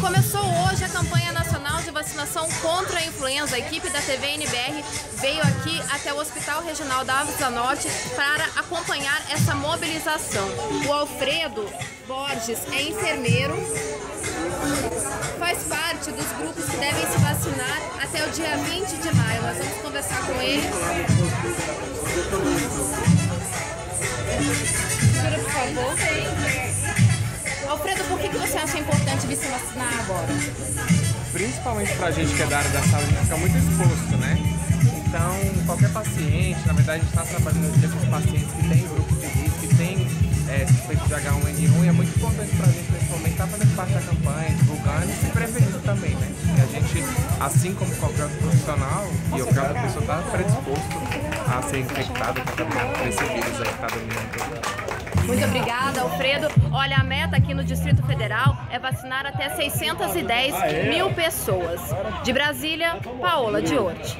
Começou hoje a campanha nacional de vacinação contra a influenza. A equipe da TV NBR veio aqui até o Hospital Regional da Ávila Norte para acompanhar essa mobilização. O Alfredo Borges é enfermeiro, faz parte dos grupos que devem se vacinar até o dia 20 de maio. Nós vamos conversar com ele. Segura, por favor. Que você acha importante vir se vacinar agora? Principalmente para a gente que é da área da saúde, fica muito exposto, né? Então, qualquer paciente, na verdade, a gente está trabalhando hoje com pacientes que têm grupo de risco, que têm é, suspeito de H1N1, e é muito importante para a gente nesse momento estar tá fazendo parte da campanha, divulgando e se prevenindo também, né? E a gente, assim como qualquer outro profissional, e qualquer outra pessoa está predisposto a ser contaminado por esse vírus aí que está dominando. Muito obrigada, Alfredo. Olha, a meta aqui no Distrito Federal é vacinar até 610 mil pessoas. De Brasília, Paola Diorte.